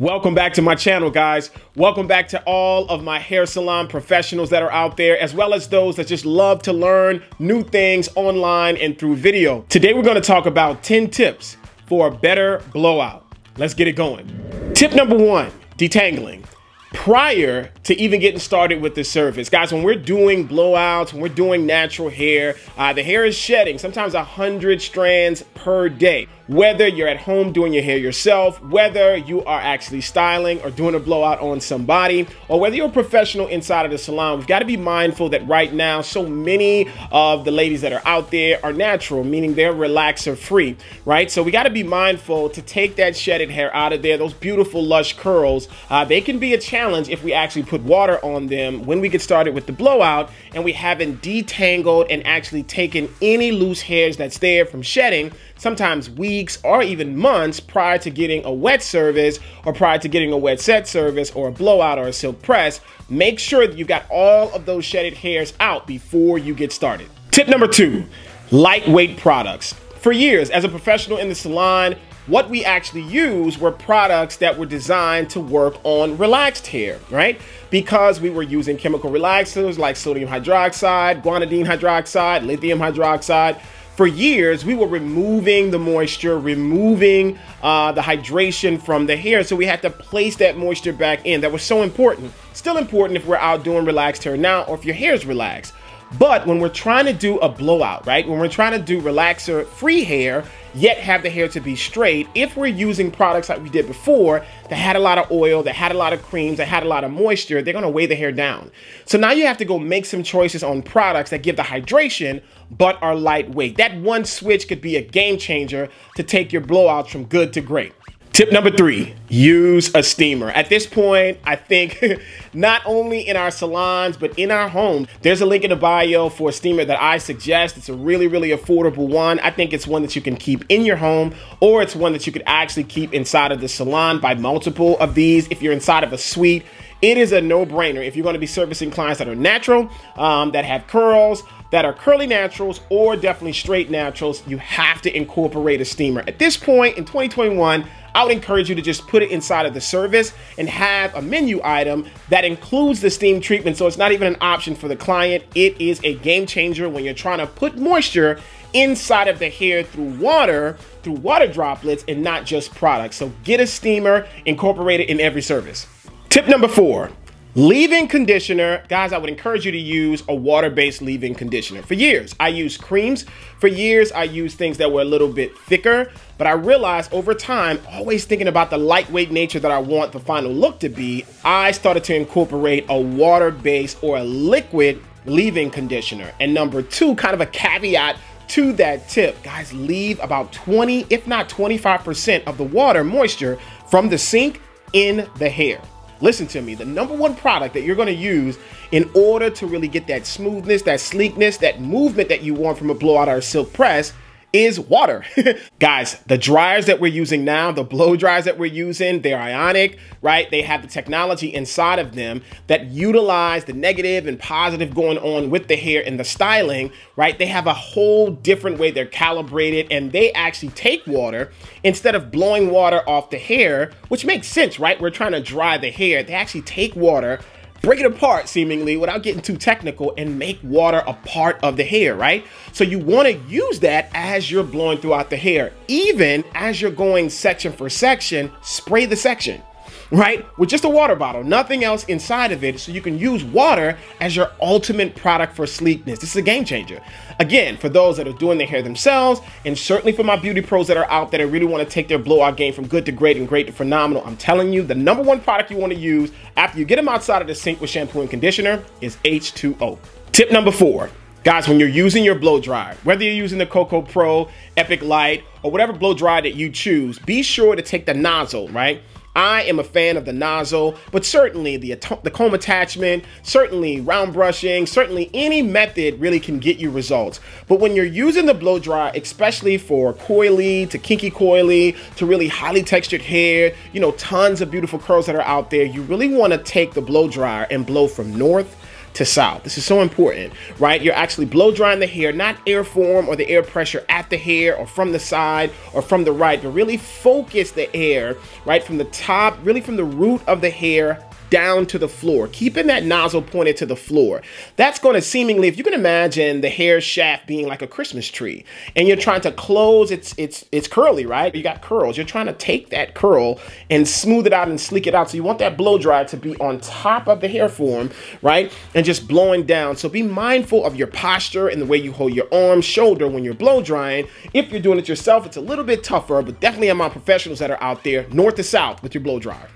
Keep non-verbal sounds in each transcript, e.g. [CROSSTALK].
Welcome back to my channel, guys. Welcome back to all of my hair salon professionals that are out there, as well as those that just love to learn new things online and through video. Today, we're gonna talk about 10 tips for a better blowout. Let's get it going. Tip number one, detangling prior to even getting started with the service. Guys, when we're doing blowouts, when we're doing natural hair, uh, the hair is shedding sometimes 100 strands per day whether you're at home doing your hair yourself, whether you are actually styling or doing a blowout on somebody, or whether you're a professional inside of the salon, we've got to be mindful that right now, so many of the ladies that are out there are natural, meaning they're relaxer free, right? So we got to be mindful to take that shedded hair out of there. Those beautiful lush curls, uh, they can be a challenge if we actually put water on them when we get started with the blowout and we haven't detangled and actually taken any loose hairs that's there from shedding sometimes weeks or even months prior to getting a wet service or prior to getting a wet set service or a blowout or a silk press, make sure that you got all of those shedded hairs out before you get started. Tip number two, lightweight products. For years, as a professional in the salon, what we actually used were products that were designed to work on relaxed hair, right? Because we were using chemical relaxers like sodium hydroxide, guanidine hydroxide, lithium hydroxide, for years, we were removing the moisture, removing uh, the hydration from the hair. So we had to place that moisture back in. That was so important. Still important if we're out doing relaxed hair now or if your hair is relaxed. But when we're trying to do a blowout, right? When we're trying to do relaxer free hair, yet have the hair to be straight, if we're using products like we did before that had a lot of oil, that had a lot of creams, that had a lot of moisture, they're gonna weigh the hair down. So now you have to go make some choices on products that give the hydration but are lightweight. That one switch could be a game changer to take your blowouts from good to great. Tip number three, use a steamer. At this point, I think [LAUGHS] not only in our salons, but in our homes, there's a link in the bio for a steamer that I suggest. It's a really, really affordable one. I think it's one that you can keep in your home, or it's one that you could actually keep inside of the salon by multiple of these. If you're inside of a suite, it is a no-brainer if you're going to be servicing clients that are natural, um, that have curls, that are curly naturals, or definitely straight naturals, you have to incorporate a steamer. At this point in 2021, I would encourage you to just put it inside of the service and have a menu item that includes the steam treatment. So it's not even an option for the client. It is a game changer when you're trying to put moisture inside of the hair through water, through water droplets, and not just products. So get a steamer, incorporate it in every service. Tip number four, Leave-in conditioner, guys, I would encourage you to use a water-based leave-in conditioner. For years, I used creams. For years, I used things that were a little bit thicker, but I realized over time, always thinking about the lightweight nature that I want the final look to be, I started to incorporate a water-based or a liquid leave-in conditioner. And number two, kind of a caveat to that tip, guys, leave about 20, if not 25% of the water moisture from the sink in the hair listen to me, the number one product that you're gonna use in order to really get that smoothness, that sleekness, that movement that you want from a blowout or a silk press is water. [LAUGHS] Guys, the dryers that we're using now, the blow dryers that we're using, they're ionic, right? They have the technology inside of them that utilize the negative and positive going on with the hair and the styling, right? They have a whole different way they're calibrated and they actually take water instead of blowing water off the hair, which makes sense, right? We're trying to dry the hair. They actually take water break it apart seemingly without getting too technical and make water a part of the hair, right? So you want to use that as you're blowing throughout the hair. Even as you're going section for section, spray the section right? With just a water bottle, nothing else inside of it. So you can use water as your ultimate product for sleekness. This is a game changer. Again, for those that are doing their hair themselves, and certainly for my beauty pros that are out there that really want to take their blowout game from good to great and great to phenomenal, I'm telling you, the number one product you want to use after you get them outside of the sink with shampoo and conditioner is H2O. Tip number four, Guys, when you're using your blow dryer, whether you're using the Cocco Pro, Epic Light, or whatever blow dryer that you choose, be sure to take the nozzle, right? I am a fan of the nozzle, but certainly the, the comb attachment, certainly round brushing, certainly any method really can get you results. But when you're using the blow dry, especially for coily to kinky coily to really highly textured hair, you know, tons of beautiful curls that are out there, you really want to take the blow dryer and blow from north to south. This is so important, right? You're actually blow drying the hair, not air form or the air pressure at the hair or from the side or from the right, but really focus the air, right, from the top, really from the root of the hair down to the floor, keeping that nozzle pointed to the floor. That's going to seemingly, if you can imagine the hair shaft being like a Christmas tree and you're trying to close, it's, it's, it's curly, right? You got curls. You're trying to take that curl and smooth it out and sleek it out. So you want that blow dry to be on top of the hair form, right? And just blowing down. So be mindful of your posture and the way you hold your arm, shoulder when you're blow drying. If you're doing it yourself, it's a little bit tougher, but definitely among professionals that are out there, north to south with your blow dryer.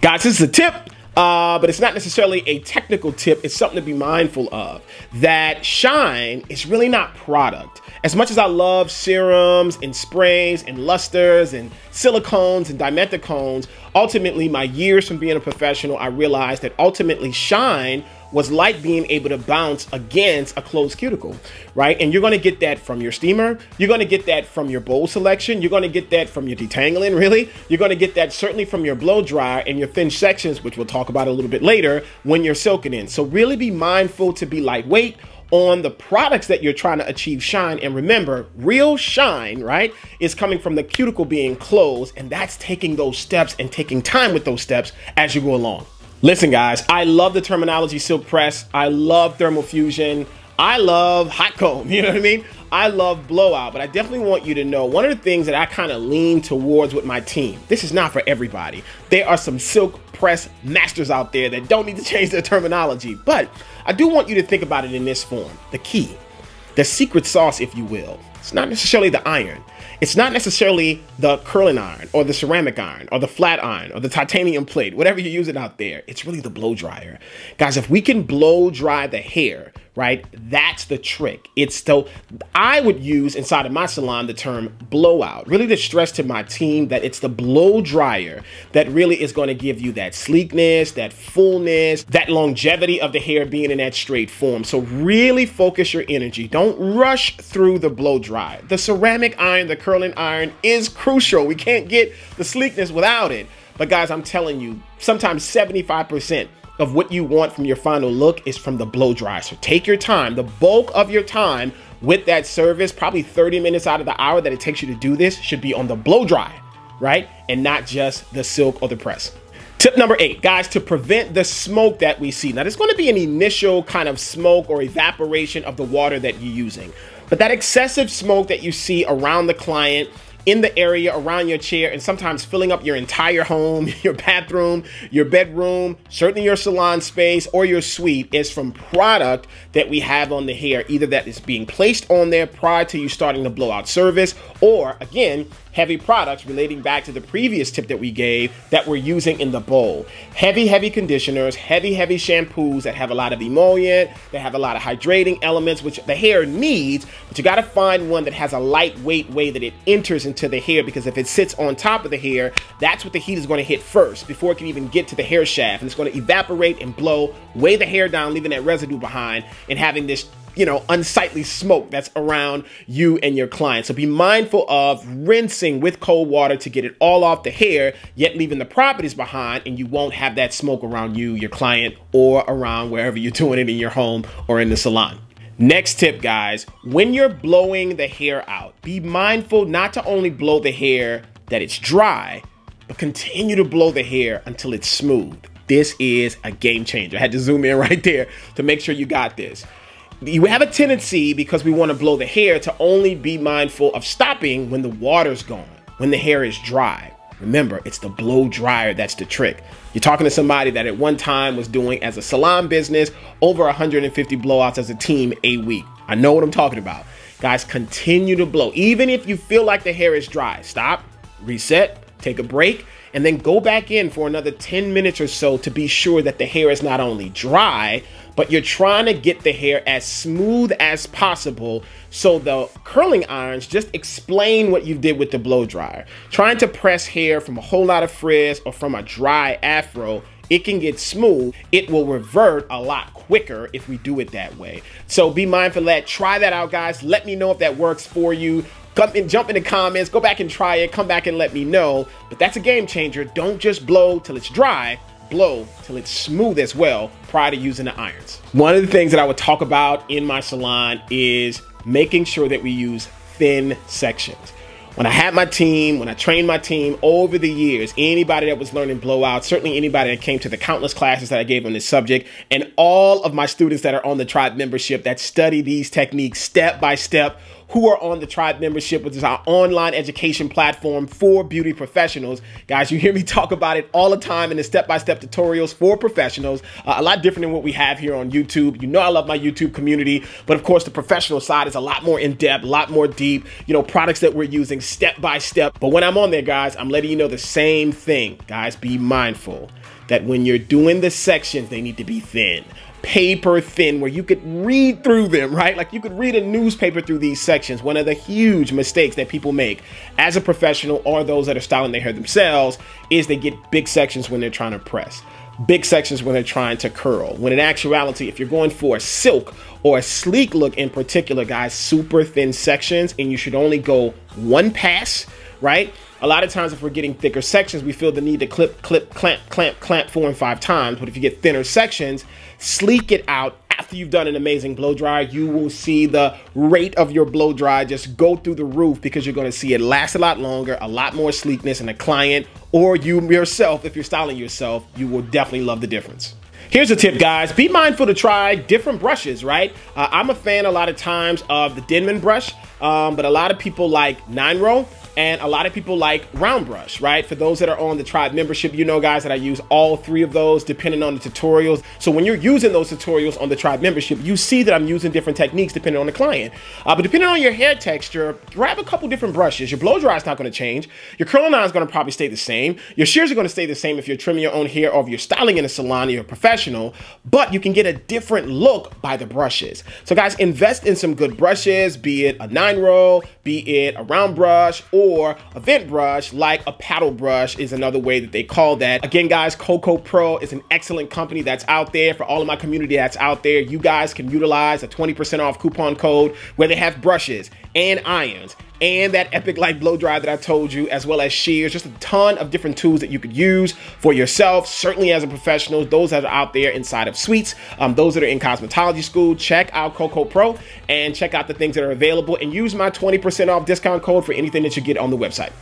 Guys, this is a tip uh, but it's not necessarily a technical tip. It's something to be mindful of. That shine is really not product. As much as I love serums and sprays and lusters and silicones and dimethicones, ultimately, my years from being a professional, I realized that ultimately shine was like being able to bounce against a closed cuticle, right? And you're gonna get that from your steamer. You're gonna get that from your bowl selection. You're gonna get that from your detangling, really. You're gonna get that certainly from your blow dryer and your thin sections, which we'll talk about a little bit later when you're soaking in. So really be mindful to be lightweight on the products that you're trying to achieve shine. And remember, real shine, right, is coming from the cuticle being closed, and that's taking those steps and taking time with those steps as you go along. Listen, guys, I love the terminology silk press. I love thermal fusion. I love hot comb. [LAUGHS] You know what I mean? I love blowout, but I definitely want you to know one of the things that I kind of lean towards with my team. This is not for everybody. There are some silk press masters out there that don't need to change their terminology, but I do want you to think about it in this form. The key, the secret sauce, if you will. It's not necessarily the iron. It's not necessarily the curling iron or the ceramic iron or the flat iron or the titanium plate, whatever you're using out there. It's really the blow dryer. Guys, if we can blow dry the hair, right, that's the trick. It's so I would use inside of my salon the term blowout, really to stress to my team that it's the blow dryer that really is going to give you that sleekness, that fullness, that longevity of the hair being in that straight form. So really focus your energy. Don't rush through the blow dry. The ceramic iron, the curling iron is crucial. We can't get the sleekness without it. But guys, I'm telling you, sometimes 75% of what you want from your final look is from the blow dry. So take your time, the bulk of your time with that service, probably 30 minutes out of the hour that it takes you to do this should be on the blow dry, right? And not just the silk or the press. Tip number eight, guys, to prevent the smoke that we see. Now, there's going to be an initial kind of smoke or evaporation of the water that you're using. But that excessive smoke that you see around the client in the area around your chair and sometimes filling up your entire home, [LAUGHS] your bathroom, your bedroom, certainly your salon space or your suite is from product that we have on the hair, either that is being placed on there prior to you starting the blowout service, or again, heavy products relating back to the previous tip that we gave that we're using in the bowl. Heavy, heavy conditioners, heavy, heavy shampoos that have a lot of emollient, that have a lot of hydrating elements, which the hair needs, but you gotta find one that has a lightweight way that it enters into the hair because if it sits on top of the hair, that's what the heat is gonna hit first before it can even get to the hair shaft. And it's gonna evaporate and blow, weigh the hair down, leaving that residue behind and having this you know, unsightly smoke that's around you and your client. So be mindful of rinsing with cold water to get it all off the hair, yet leaving the properties behind, and you won't have that smoke around you, your client, or around wherever you're [LAUGHS] doing it in your home or in the salon. Next tip, guys, when you're blowing the hair out, be mindful not to only blow the hair that it's dry, but continue to blow the hair until it's smooth. This is a game changer. I had to zoom in [LAUGHS] right there to make sure you got this you have a tendency because we want to blow the hair to only be mindful of stopping when the water's gone, when the hair is dry. Remember, it's the blow dryer that's the trick. You're talking to somebody that at one time was doing as a salon business over 150 blowouts as a team a week. I know what I'm talking about. Guys, continue to blow. Even if you feel like the hair is dry, stop, reset, take a break, and then go back in for another 10 minutes or so to be sure that the hair is not only dry, but you're trying to get the hair as smooth as possible so the curling irons just explain what you did with the blow dryer. Trying to press hair from a whole lot of frizz or from a dry afro, it can get smooth. It will revert a lot quicker if we do it that way. So be mindful of that. Try that out, guys. Let me know if that works for you. Come and jump in the comments, go back and try it, come back and let me know. But that's a game changer. Don't just blow till it's dry blow till it's smooth as well prior to using the irons. One of the things that I would talk about in my salon is making sure that we use thin sections. When I had my team, when I trained my team over the years, anybody that was learning blowout, certainly anybody that came to the countless classes that I gave on this subject, and all of my students that are on the tribe membership that study these techniques step by step who are on the Tribe membership, which is our online education platform for beauty professionals. Guys, you hear me talk about it all the time in the step-by-step tutorials for professionals, uh, a lot different than what we have here on YouTube. You know I love my YouTube community, but of course the professional side is a lot more in-depth, a lot more deep, you know, products that we're using step-by-step. But when I'm on there, guys, I'm letting you know the same thing. Guys, be mindful that when you're doing the sections, they need to be thin paper thin where you could read through them, right? Like you could read a newspaper through these sections. One of the huge mistakes that people make as a professional or those that are styling their hair themselves is they get big sections when they're trying to press. Big sections when they're trying to curl. When in actuality, if you're going for a silk or a sleek look in particular, guys, super thin sections, and you should only go one pass, right? A lot of times, if we're getting thicker sections, we feel the need to clip, clip, clamp, clamp, clamp four and five times. But if you get thinner sections, sleek it out after you've done an amazing blow dry, you will see the rate of your blow dry just go through the roof because you're going to see it last a lot longer, a lot more sleekness, and a client or you yourself, if you're styling yourself, you will definitely love the difference. Here's a tip, guys. Be mindful to try different brushes, right? Uh, I'm a fan a lot of times of the Denman brush, um, but a lot of people like 9-row and a lot of people like round brush, right? For those that are on the tribe membership, you know, guys, that I use all three of those depending on the tutorials. So when you're using those tutorials on the tribe membership, you see that I'm using different techniques depending on the client. Uh, but depending on your hair texture, grab a couple different brushes. Your blow dry is not going to change. Your curling iron is going to probably stay the same. Your shears are going to stay the same if you're trimming your own hair or if you're styling in a salon or you're a professional, but you can get a different look by the brushes. So guys, invest in some good brushes, be it a 9-row, be it a round brush, or or a vent brush like a paddle brush is another way that they call that. Again, guys, Cocco Pro is an excellent company that's out there for all of my community that's out there. You guys can utilize a 20% off coupon code where they have brushes and irons and that Epic Light blow dry that I told you, as well as shears, just a ton of different tools that you could use for yourself, certainly as a professional, those that are out there inside of suites, um, those that are in cosmetology school, check out Cocco Pro and check out the things that are available and use my 20% off discount code for anything that you get on the website.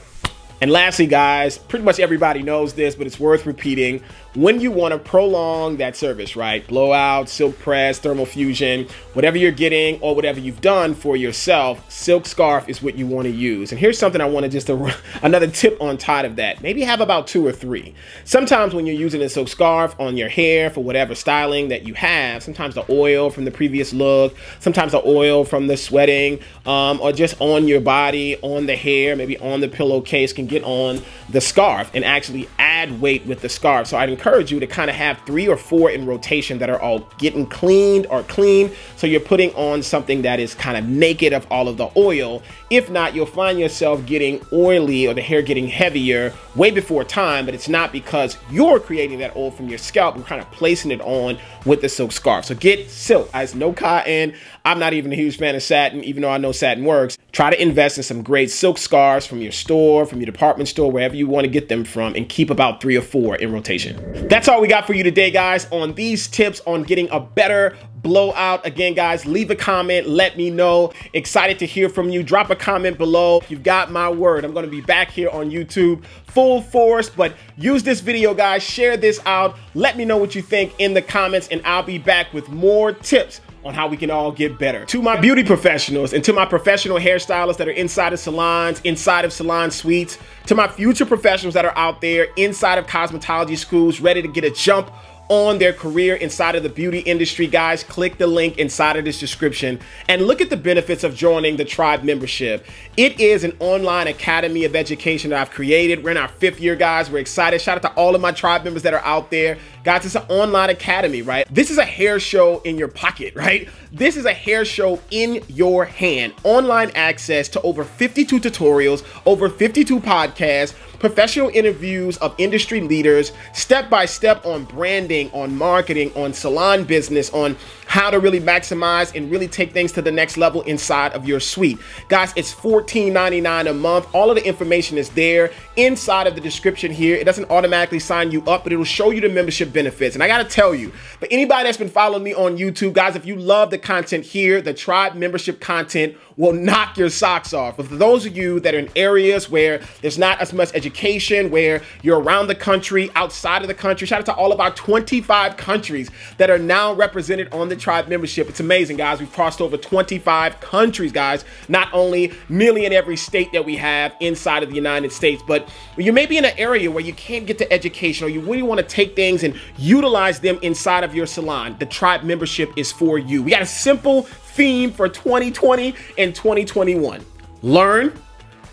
And lastly, guys, pretty much everybody knows this, but it's worth repeating. When you want to prolong that service, right? Blowout, silk press, thermal fusion, whatever you're getting or whatever you've done for yourself, silk scarf is what you want to use. And here's something I want to just, [LAUGHS] another tip on top of that. Maybe have about two or three. Sometimes when you're using a silk scarf on your hair for whatever styling that you have, sometimes the oil from the previous look, sometimes the oil from the sweating, um, or just on your body, on the hair, maybe on the pillowcase can get on the scarf and actually add weight with the scarf. So I'd encourage you to kind of have three or four in rotation that are all getting cleaned or clean. So you're putting on something that is kind of naked of all of the oil. If not, you'll find yourself getting oily or the hair getting heavier way before time, but it's not because you're creating that oil from your scalp. You're kind of placing it on with the silk scarf. So get silk. As no cotton. I'm not even a huge fan of satin, even though I know satin works. Try to invest in some great silk scarves from your store, from your department store, wherever you want to get them from, and keep about three or four in rotation. That's all we got for you today, guys, on these tips on getting a better blowout. Again, guys, leave a comment. Let me know. Excited to hear from you. Drop a comment below. You've got my word. I'm going to be back here on YouTube full force, but use this video, guys. Share this out. Let me know what you think in the comments, and I'll be back with more tips on how we can all get better. To my beauty professionals and to my professional hairstylists that are inside of salons, inside of salon suites, to my future professionals that are out there inside of cosmetology schools, ready to get a jump on their career inside of the beauty industry, guys, click the link inside of this description and look at the benefits of joining the Tribe membership. It is an online academy of education that I've created. We're in our fifth year, guys. We're excited. Shout out to all of my Tribe members that are out there. Guys, it's an online academy, right? This is a hair show in your pocket, right? This is a hair show in your hand. Online access to over 52 tutorials, over 52 podcasts, professional interviews of industry leaders, step by step on branding, on marketing, on salon business, on how to really maximize and really take things to the next level inside of your suite. Guys, it's $14.99 a month. All of the information is there inside of the description here. It doesn't automatically sign you up, but it'll show you the membership benefits. And I gotta tell you, but anybody that's been following me on YouTube, guys, if you love the content here, the tribe membership content will knock your socks off. But for those of you that are in areas where there's not as much education, where you're around the country, outside of the country, shout out to all of our 25 countries that are now represented on the tribe membership. It's amazing, guys. We've crossed over 25 countries, guys, not only nearly in every state that we have inside of the United States, but you may be in an area where you can't get to education or you really want to take things and utilize them inside of your salon. The tribe membership is for you. We got a simple theme for 2020 and 2021. Learn,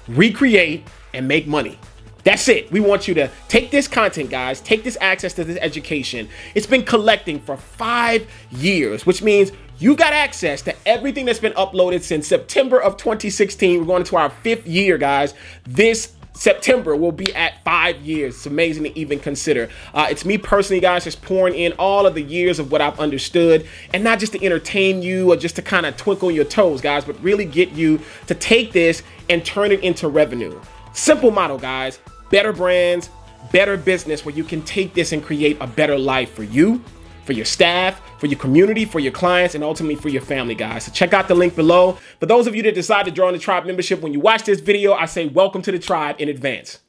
recreate, and make money. That's it. We want you to take this content, guys, take this access to this education. It's been collecting for five years, which means you got access to everything that's been uploaded since September of 2016. We're going into our fifth year, guys. This September will be at five years. It's amazing to even consider. Uh, it's me personally, guys, just pouring in all of the years of what I've understood and not just to entertain you or just to kind of twinkle your toes, guys, but really get you to take this and turn it into revenue. Simple model, guys. Better brands, better business where you can take this and create a better life for you, for your staff, for your community, for your clients, and ultimately for your family, guys. So check out the link below. For those of you that decide to join the tribe membership, when you watch this video, I say welcome to the tribe in advance.